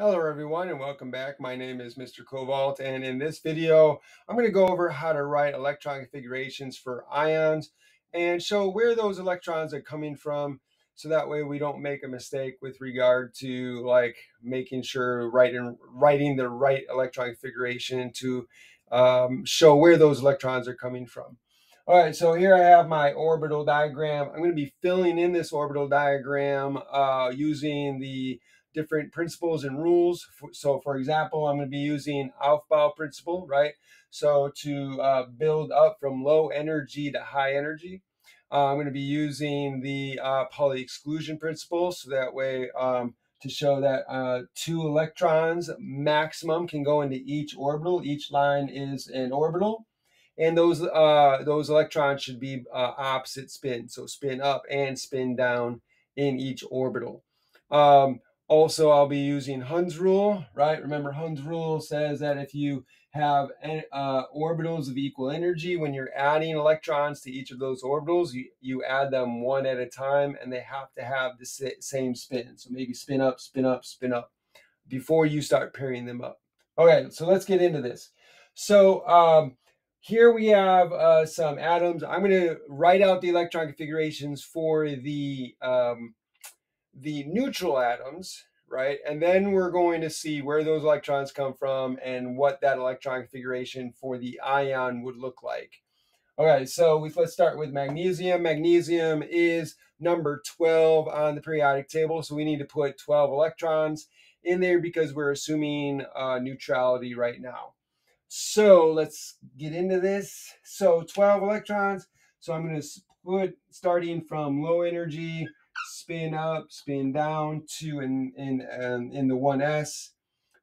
Hello everyone and welcome back. My name is Mr. Covalt and in this video I'm going to go over how to write electron configurations for ions and show where those electrons are coming from so that way we don't make a mistake with regard to like making sure writing writing the right electron configuration to um, show where those electrons are coming from. All right, so here I have my orbital diagram. I'm going to be filling in this orbital diagram uh, using the different principles and rules. So for example, I'm going to be using Aufbau principle, right? So to uh, build up from low energy to high energy. Uh, I'm going to be using the uh, Pauli exclusion principle. So that way um, to show that uh, two electrons maximum can go into each orbital. Each line is an orbital. And those uh, those electrons should be uh, opposite spin, so spin up and spin down in each orbital. Um, also, I'll be using Hund's rule, right? Remember, Hund's rule says that if you have uh, orbitals of equal energy, when you're adding electrons to each of those orbitals, you, you add them one at a time and they have to have the same spin. So maybe spin up, spin up, spin up before you start pairing them up. Okay, so let's get into this. So um, here we have uh, some atoms. I'm going to write out the electron configurations for the um, the neutral atoms, right? And then we're going to see where those electrons come from and what that electron configuration for the ion would look like. Okay, so we, let's start with magnesium. Magnesium is number 12 on the periodic table, so we need to put 12 electrons in there because we're assuming uh, neutrality right now. So let's get into this. So 12 electrons. So I'm going to put starting from low energy spin up, spin down, two in in um, in the one S,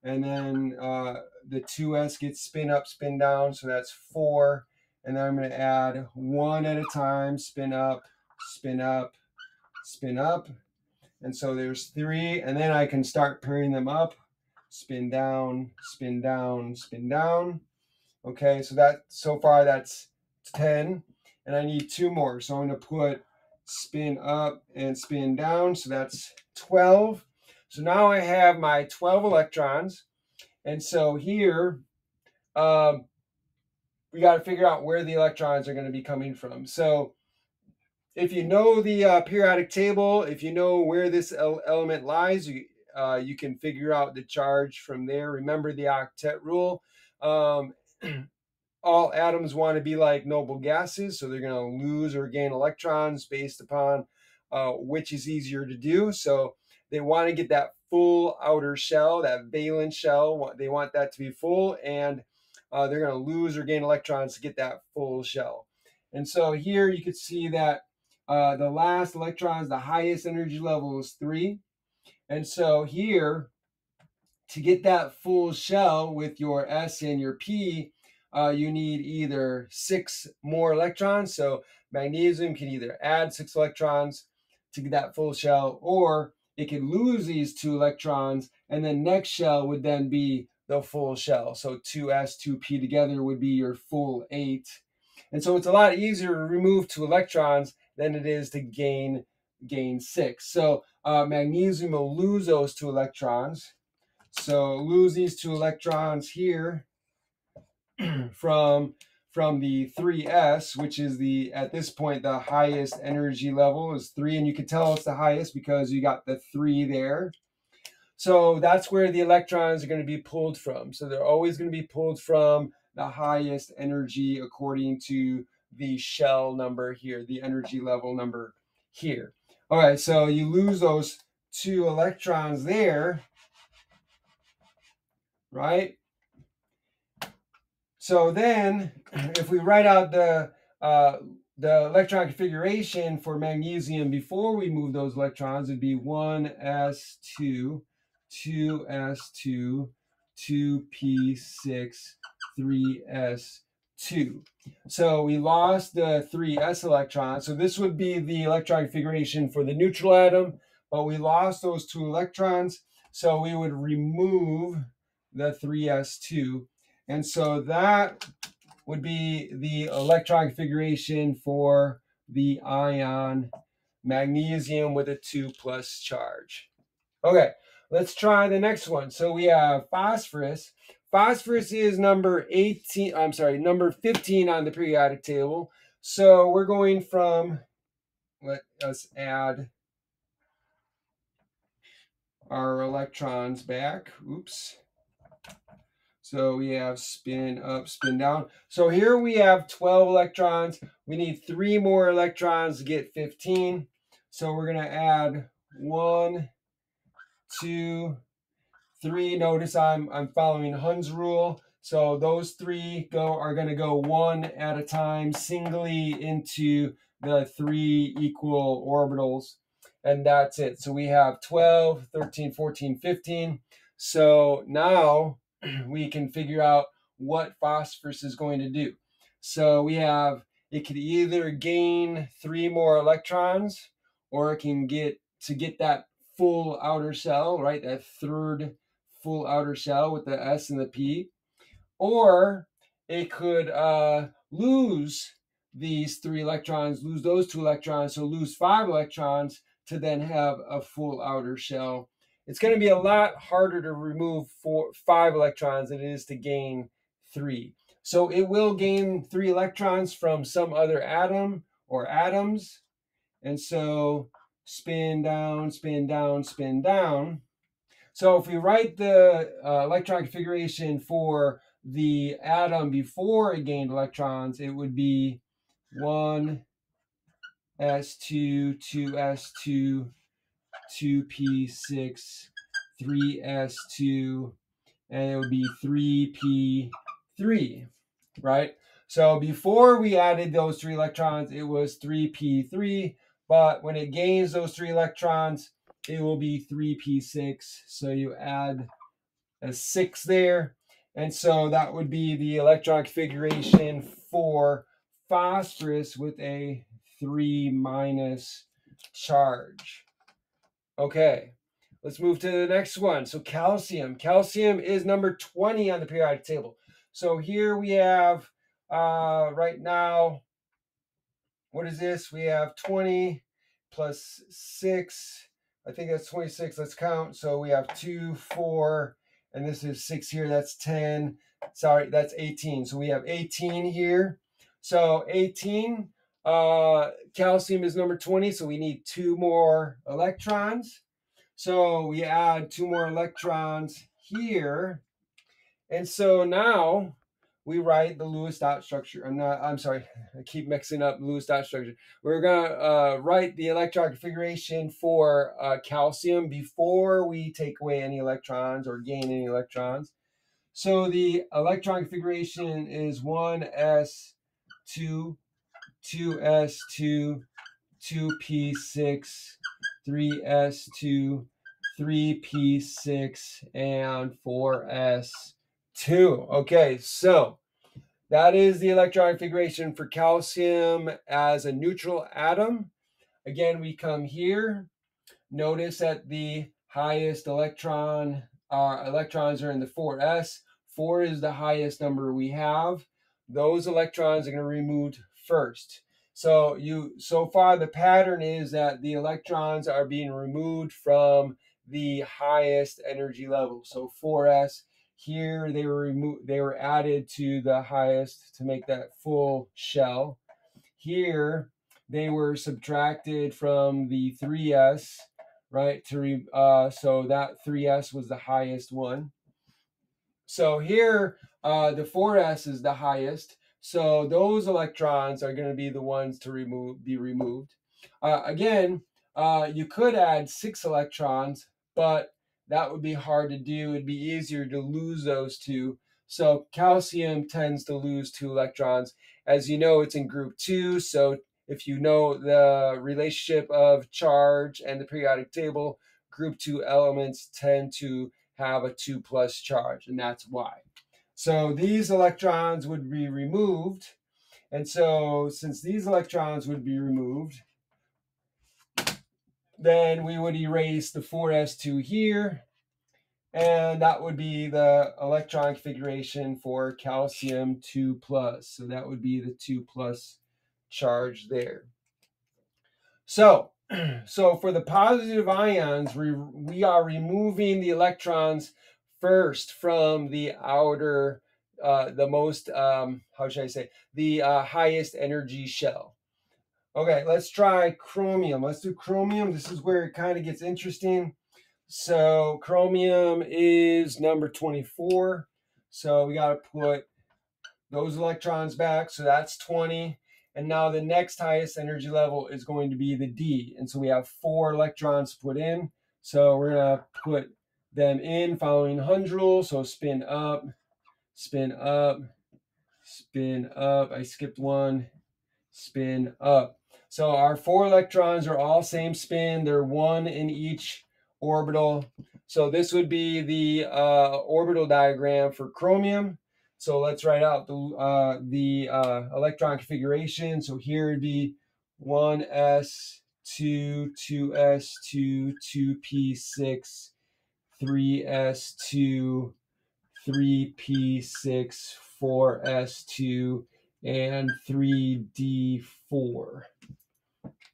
and then uh, the two S gets spin up, spin down, so that's four. And then I'm going to add one at a time, spin up, spin up, spin up. And so there's three, and then I can start pairing them up, spin down, spin down, spin down. Okay, so that so far that's 10, and I need two more. So I'm going to put spin up and spin down. So that's 12. So now I have my 12 electrons. And so here, um, we got to figure out where the electrons are going to be coming from. So if you know the uh, periodic table, if you know where this element lies, you, uh, you can figure out the charge from there. Remember the octet rule. Um, all atoms want to be like noble gases, so they're going to lose or gain electrons based upon uh, which is easier to do. So they want to get that full outer shell, that valence shell. They want that to be full, and uh, they're going to lose or gain electrons to get that full shell. And so here you can see that uh, the last electrons, the highest energy level is three. And so here, to get that full shell with your S and your P, uh, you need either six more electrons. So magnesium can either add six electrons to get that full shell, or it could lose these two electrons, and then next shell would then be the full shell. So 2s, 2p together would be your full eight. And so it's a lot easier to remove two electrons than it is to gain gain six. So uh, magnesium will lose those two electrons. So lose these two electrons here from from the 3s which is the at this point the highest energy level is 3 and you can tell it's the highest because you got the 3 there. So that's where the electrons are going to be pulled from. So they're always going to be pulled from the highest energy according to the shell number here the energy level number here. All right so you lose those two electrons there right so then, if we write out the uh, the electron configuration for magnesium before we move those electrons, it'd be 1s2, 2s2, 2p6, 3s2. So we lost the 3s electrons. So this would be the electron configuration for the neutral atom, but we lost those two electrons. So we would remove the 3s2 and so that would be the electron configuration for the ion magnesium with a 2 plus charge. Okay, let's try the next one. So we have phosphorus. Phosphorus is number 18, I'm sorry, number 15 on the periodic table. So we're going from, let us add our electrons back. Oops. So we have spin up, spin down. So here we have 12 electrons. We need three more electrons to get 15. So we're going to add one, two, three. Notice I'm, I'm following Hund's rule. So those three go are going to go one at a time singly into the three equal orbitals. And that's it. So we have 12, 13, 14, 15. So now we can figure out what phosphorus is going to do. So we have, it could either gain three more electrons or it can get, to get that full outer shell, right? That third full outer shell with the S and the P. Or it could uh, lose these three electrons, lose those two electrons, so lose five electrons to then have a full outer shell it's going to be a lot harder to remove four, five electrons than it is to gain three. So it will gain three electrons from some other atom or atoms. And so spin down, spin down, spin down. So if we write the uh, electron configuration for the atom before it gained electrons, it would be 1 S2, 2 S2, 2p6, 3s2, and it would be 3p3, right? So before we added those three electrons, it was 3p3, but when it gains those three electrons, it will be 3p6. So you add a 6 there. And so that would be the electron configuration for phosphorus with a 3 minus charge. Okay, let's move to the next one. So calcium. Calcium is number 20 on the periodic table. So here we have uh, right now, what is this? We have 20 plus 6. I think that's 26. Let's count. So we have 2, 4, and this is 6 here. That's 10. Sorry, that's 18. So we have 18 here. So 18 uh, calcium is number 20, so we need two more electrons. So we add two more electrons here. And so now we write the Lewis dot structure. I'm not, I'm sorry, I keep mixing up Lewis dot structure. We're to uh, write the electron configuration for uh, calcium before we take away any electrons or gain any electrons. So the electron configuration is 1s2 2s2, 2p6, 3s2, 3p6, and 4s2. Okay, so that is the electron configuration for calcium as a neutral atom. Again, we come here. Notice that the highest electron, our uh, electrons are in the 4s. 4 is the highest number we have. Those electrons are going to be removed first. So you so far the pattern is that the electrons are being removed from the highest energy level. So 4s here they were removed they were added to the highest to make that full shell. Here they were subtracted from the 3s, right? To re, uh, so that 3s was the highest one. So here uh, the 4s is the highest. So those electrons are going to be the ones to remove be removed. Uh, again, uh, you could add six electrons, but that would be hard to do. It'd be easier to lose those two. So calcium tends to lose two electrons. As you know, it's in group two. So if you know the relationship of charge and the periodic table, group two elements tend to have a two plus charge, and that's why. So these electrons would be removed. And so since these electrons would be removed, then we would erase the 4s2 here. And that would be the electron configuration for calcium 2 plus. So that would be the 2 plus charge there. So so for the positive ions, we, we are removing the electrons first from the outer, uh, the most, um, how should I say, the uh, highest energy shell. Okay, let's try chromium. Let's do chromium. This is where it kind of gets interesting. So chromium is number 24. So we got to put those electrons back. So that's 20. And now the next highest energy level is going to be the D. And so we have four electrons put in. So we're going to put them in following Hund's So spin up, spin up, spin up. I skipped one, spin up. So our four electrons are all same spin. They're one in each orbital. So this would be the uh, orbital diagram for chromium. So let's write out the, uh, the uh, electron configuration. So here would be 1s, 2, 2s, 2, 2p6, 3s2, 3p6, 4s2, and 3d4.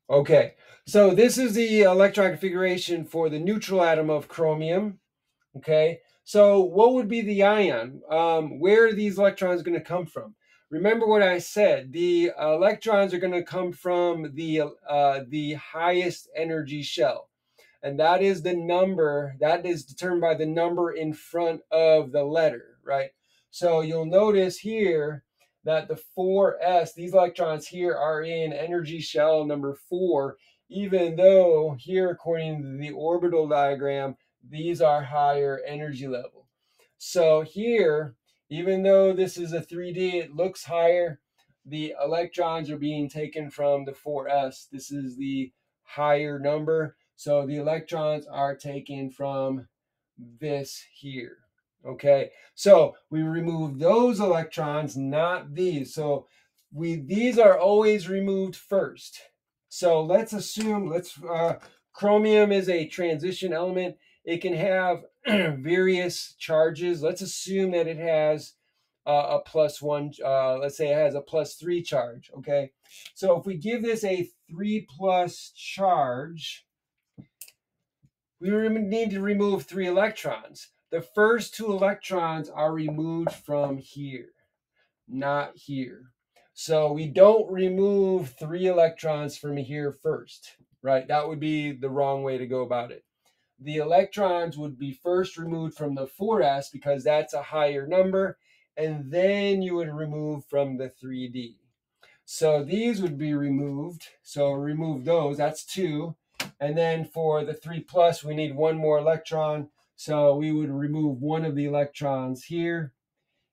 Okay, so this is the electron configuration for the neutral atom of chromium. Okay, so what would be the ion? Um, where are these electrons going to come from? Remember what I said. The electrons are going to come from the uh, the highest energy shell, and that is the number that is determined by the number in front of the letter, right? So you'll notice here that the 4s, these electrons here are in energy shell number four, even though here, according to the orbital diagram, these are higher energy level. So here, even though this is a 3D, it looks higher. The electrons are being taken from the 4s. This is the higher number. So the electrons are taken from this here. Okay, so we remove those electrons, not these. So we these are always removed first. So let's assume, let's uh, chromium is a transition element. It can have various charges. Let's assume that it has uh, a plus one, uh, let's say it has a plus three charge, okay? So if we give this a three plus charge, we need to remove three electrons. The first two electrons are removed from here, not here. So we don't remove three electrons from here first, right? That would be the wrong way to go about it the electrons would be first removed from the 4s because that's a higher number, and then you would remove from the 3d. So these would be removed. So remove those, that's two. And then for the 3 plus, we need one more electron. So we would remove one of the electrons here.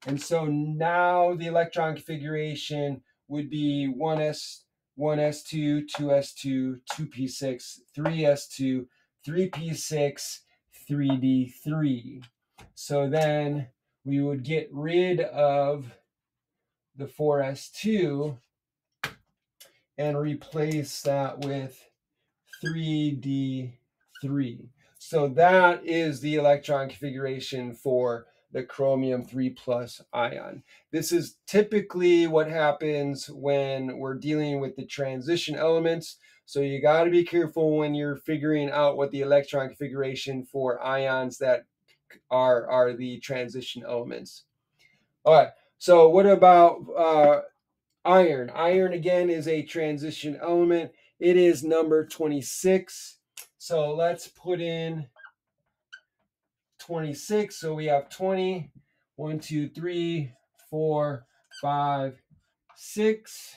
And so now the electron configuration would be 1s, 1s2, 2s2, 2p6, 3s2, 3p6, 3d3. So then we would get rid of the 4s2 and replace that with 3d3. So that is the electron configuration for the chromium 3 plus ion. This is typically what happens when we're dealing with the transition elements. So you got to be careful when you're figuring out what the electron configuration for ions that are, are the transition elements. All right, so what about uh, iron? Iron, again, is a transition element. It is number 26. So let's put in 26. So we have 20, 1, 2, 3, 4, 5, 6.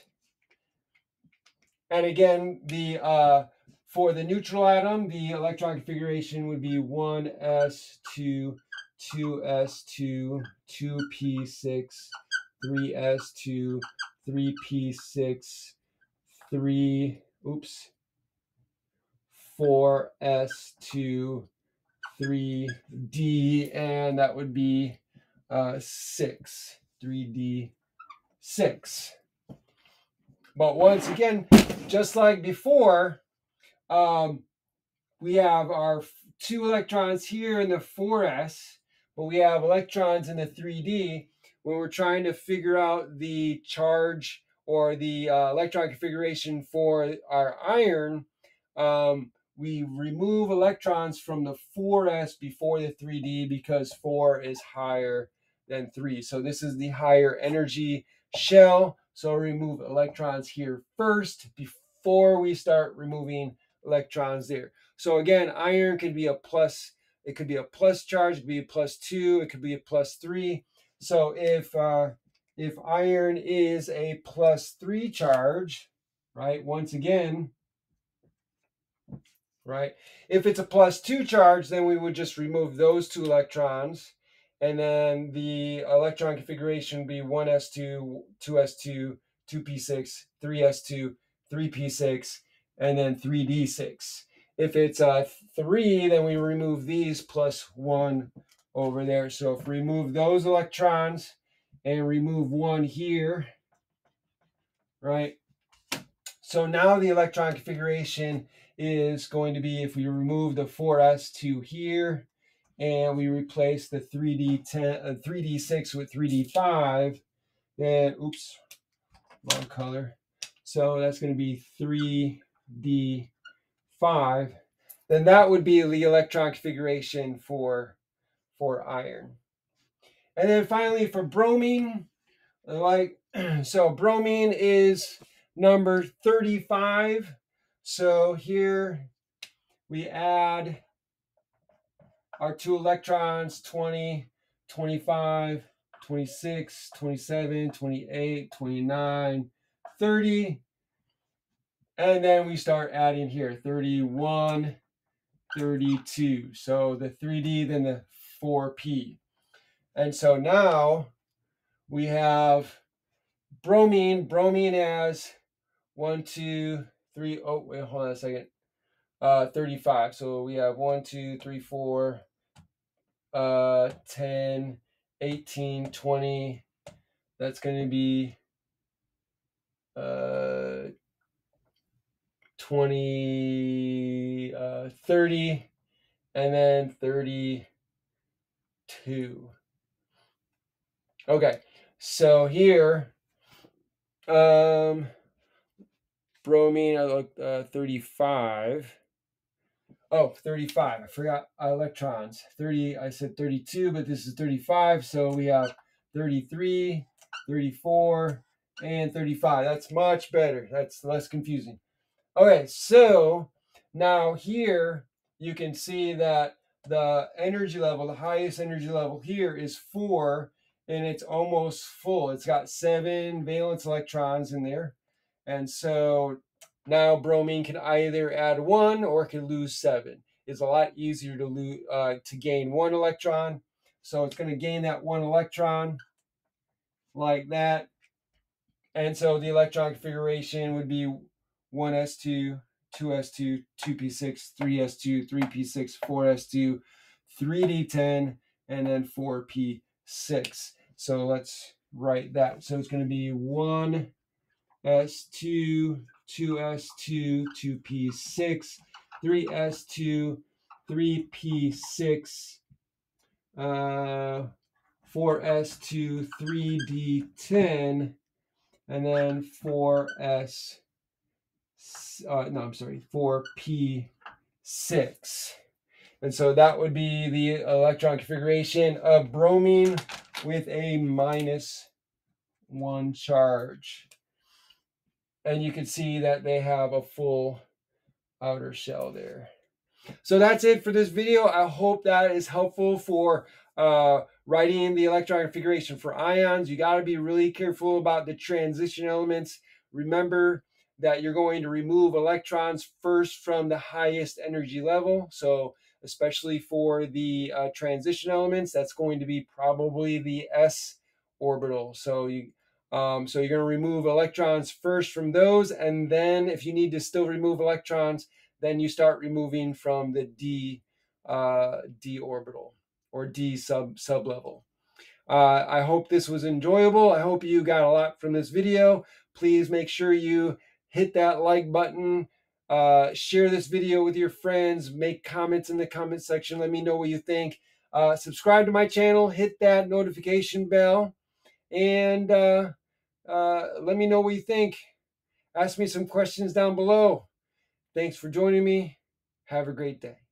And again, the uh, for the neutral atom, the electron configuration would be 1s2, 2s2, 2p6, 3s2, 3p6, 3, oops, 4s2, 3D, and that would be uh, 6, 3D, 6. But once again, just like before, um, we have our two electrons here in the 4s, but we have electrons in the 3D. When we're trying to figure out the charge or the uh, electron configuration for our iron, um, we remove electrons from the 4s before the 3d because 4 is higher than 3. So this is the higher energy shell. So remove electrons here first before we start removing electrons there. So again, iron could be a plus, it could be a plus charge, it could be a plus two, it could be a plus three. So if uh, if iron is a plus three charge, right, once again, right, if it's a plus two charge, then we would just remove those two electrons. And then the electron configuration would be 1s2, 2s2, 2p6, 3s2, 3p6, and then 3d6. If it's a 3, then we remove these plus 1 over there. So if we remove those electrons and remove 1 here, right? So now the electron configuration is going to be if we remove the 4s2 here and we replace the 3d10 uh, 3d6 with 3d5 then oops wrong color. So that's going to be 3d5 then that would be the electron configuration for for iron and then finally for bromine like so bromine is number 35 so here we add our two electrons 20 25 26 27 28 29 30 and then we start adding here 31 32 so the 3d then the 4p and so now we have bromine bromine as one two three oh wait hold on a second. Uh 35 so we have one two three four uh 10 18 20 that's going to be uh 20 uh 30 and then 32 okay so here um bromine I looked uh 35 Oh, 35. I forgot electrons. 30, I said 32, but this is 35. So we have 33, 34, and 35. That's much better. That's less confusing. Okay, so now here you can see that the energy level, the highest energy level here is 4, and it's almost full. It's got 7 valence electrons in there. And so now bromine can either add one or it can lose seven. It's a lot easier to lose uh, to gain one electron. So it's going to gain that one electron like that. And so the electron configuration would be 1s2, 2s2, 2p6, 3s2, 3p6, 4s2, 3d10, and then 4p6. So let's write that. So it's going to be 1s2, 2s2, 2p6, 3s2, 3p6, uh, 4s2, 3d10, and then 4s, uh, no, I'm sorry, 4p6. And so that would be the electron configuration of bromine with a minus one charge and you can see that they have a full outer shell there. So that's it for this video. I hope that is helpful for uh, writing the electron configuration for ions. You got to be really careful about the transition elements. Remember that you're going to remove electrons first from the highest energy level. So especially for the uh, transition elements, that's going to be probably the s orbital. So you um, so you're going to remove electrons first from those, and then if you need to still remove electrons, then you start removing from the d uh, d orbital or d sub sublevel. Uh, I hope this was enjoyable. I hope you got a lot from this video. Please make sure you hit that like button. Uh, share this video with your friends. Make comments in the comment section. Let me know what you think. Uh, subscribe to my channel. Hit that notification bell. And uh, uh, let me know what you think. Ask me some questions down below. Thanks for joining me. Have a great day.